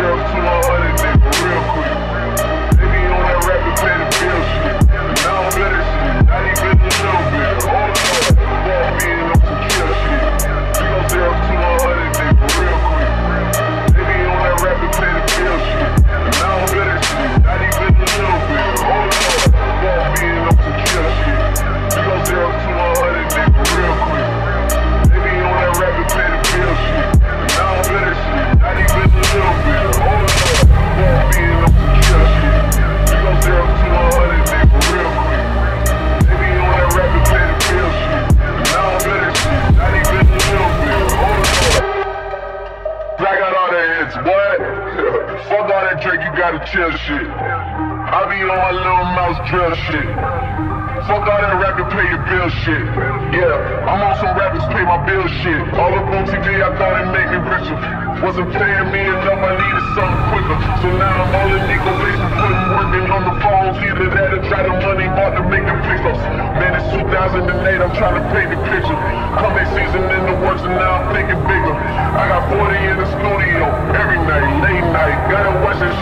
self-employed contract, you gotta chill shit. I be on my little mouse drill shit. Fuck all that rapping, pay your bill shit. Yeah, I'm on some rappers, pay my bill shit. All up on TV, I thought it made me richer. Wasn't paying me enough, I needed something quicker. In the debate, I'm trying to paint the picture. Coming season in the works and now I'm thinking bigger. I got 40 in the studio every night, late night. Gotta watch this